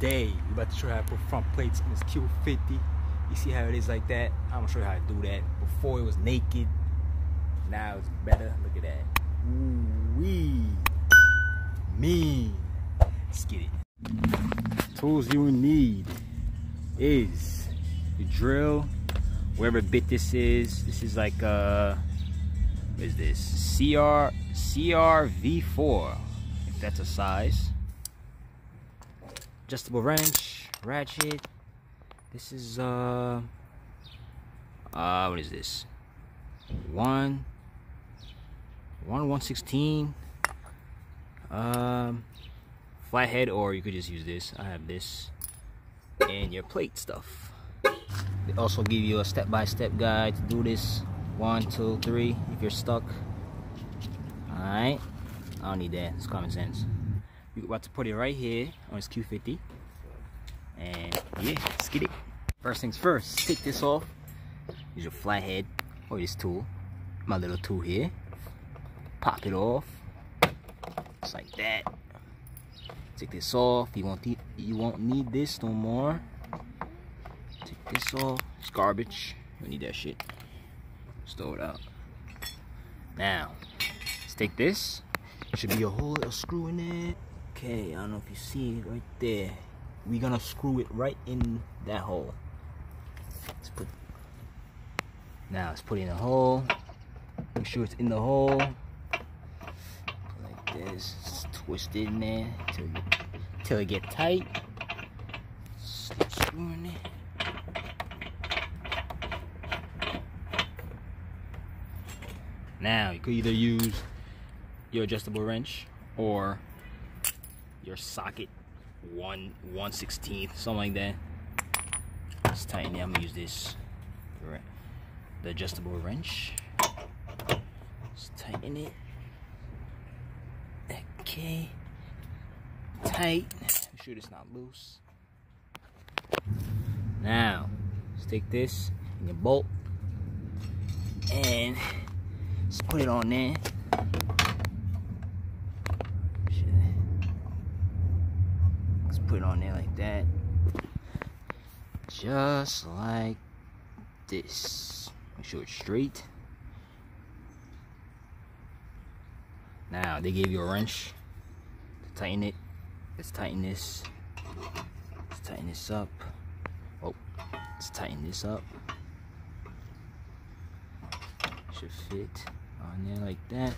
today we about to show how to put front plates on this Q50 you see how it is like that? I'm gonna show you how to do that. Before it was naked now it's better. Look at that. Ooh wee mean. Let's get it. Tools you need is your drill whatever bit this is. This is like uh what is this? CR CRV4 if that's a size adjustable wrench, ratchet. This is uh uh what is this? One one one sixteen um flathead or you could just use this. I have this and your plate stuff. They also give you a step-by-step -step guide to do this. One, two, three, if you're stuck. Alright. I don't need that. It's common sense we're about to put it right here on this Q50 and yeah let's get it. First things first take this off. Use your flathead or this tool. My little tool here. Pop it off. Just like that. Take this off. You won't you won't need this no more. Take this off. It's garbage. You don't need that shit. Store it out. Now let's take this. There should be a whole little screw in it okay I don't know if you see it right there. We're gonna screw it right in that hole. Let's put now let's put it in the hole. Make sure it's in the hole. Like this twist it in there till you till it get tight. Screwing it. Now you could either use your adjustable wrench or your socket one one sixteenth, something like that. Let's tighten it. I'm gonna use this the adjustable wrench. Let's tighten it. Okay. Tight. Make sure it's not loose. Now, let's take this and your bolt and let's put it on there. Put on there like that. Just like this. Make sure it's straight. Now, they gave you a wrench to tighten it. Let's tighten this. Let's tighten this up. Oh, let's tighten this up. Should fit on there like that.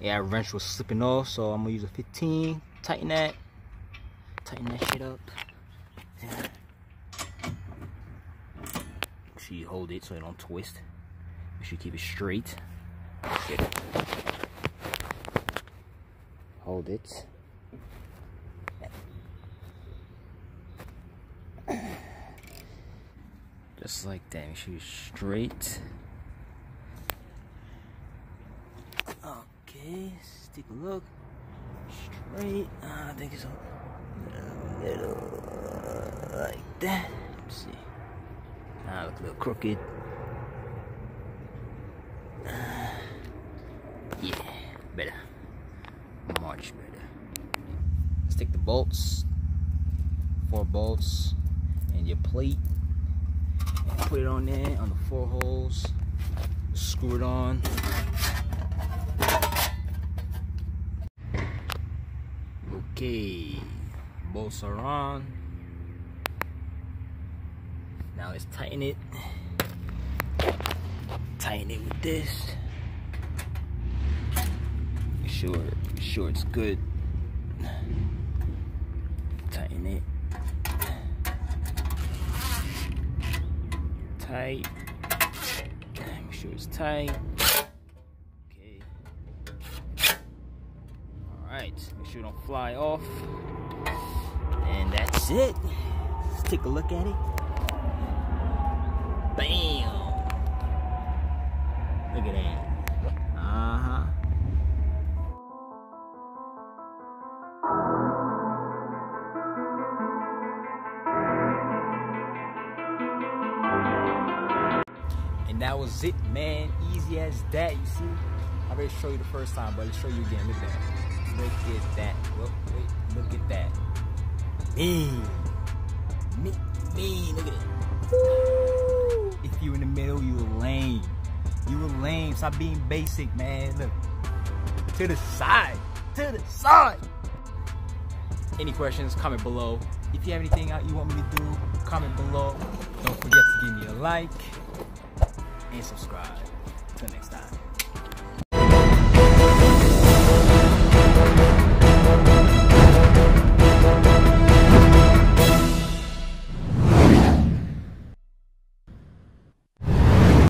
Yeah, wrench was slipping off, so I'm gonna use a 15. Tighten that tighten that shit up. Make sure you hold it so it don't twist. Make sure you keep it straight. Hold it. Just like that. Make sure you're straight. Okay, let's take a look. Straight. Uh, I think it's little like that. Let's see. Now look a little crooked. Uh, yeah, better. Much better. Let's take the bolts, four bolts, and your plate, and put it on there on the four holes. Screw it on. Okay bolts are on now let's tighten it. Tighten it with this. Make sure sure it's good. Tighten it. Tight. Make sure it's tight. Okay. All right make sure it don't fly off and that's it. Let's take a look at it. Bam! Look at that. Uh-huh. And that was it, man. Easy as that, you see? I already showed you the first time, but let's show you again. Look at that. Look at that. Whoa, wait, look at that. Mean. Me, mean. Look at it. If you're in the middle, you're lame. You're lame. Stop being basic, man. Look. To the side. To the side. Any questions, comment below. If you have anything out you want me to do, comment below. Don't forget to give me a like and subscribe. Till next time.